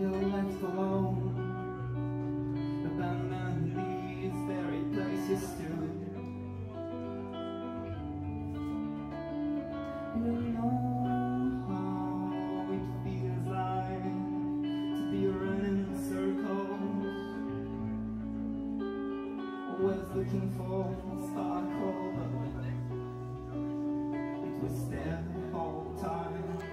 your life alone. Abandon these very places too. You know how it feels like To be running in circles. Always looking for a star cold It was there the whole time.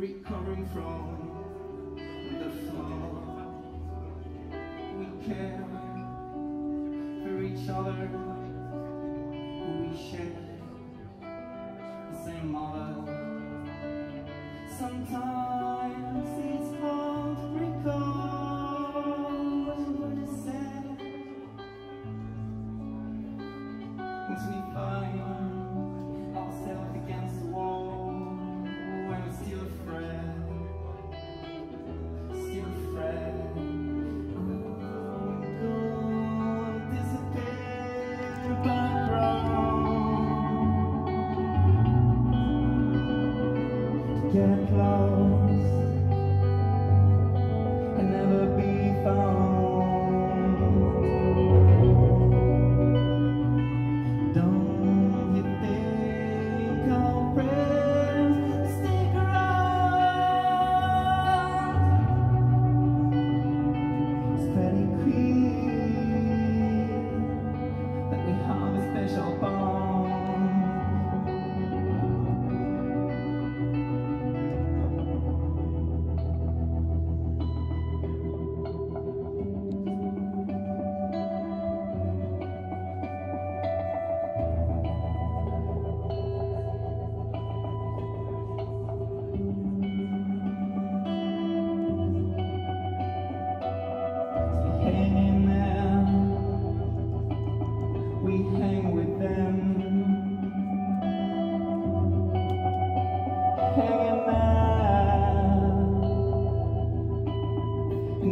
Recovering from the floor. We care for each other, we share the same mother. Sometimes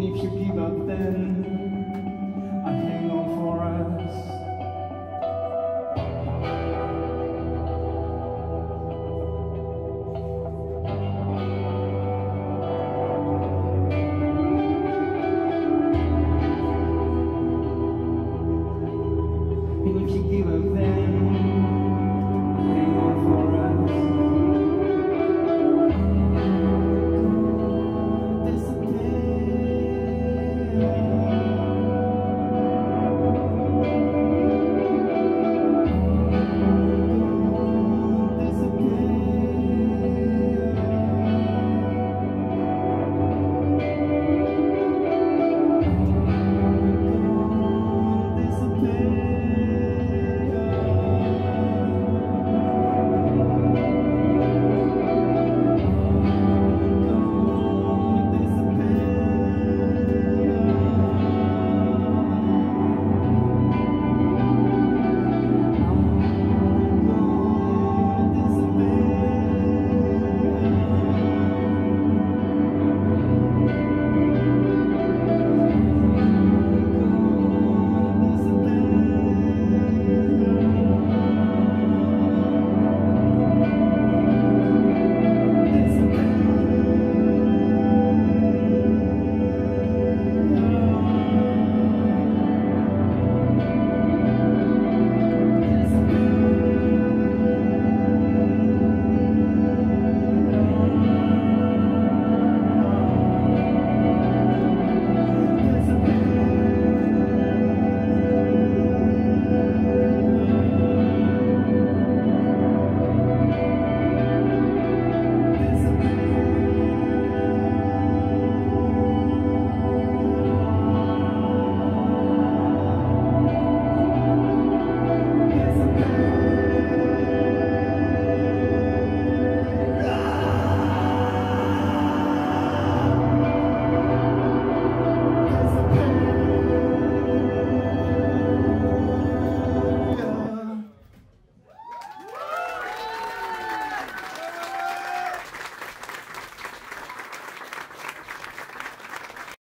And if you give up, then I hang on for us. And if you give up, then man.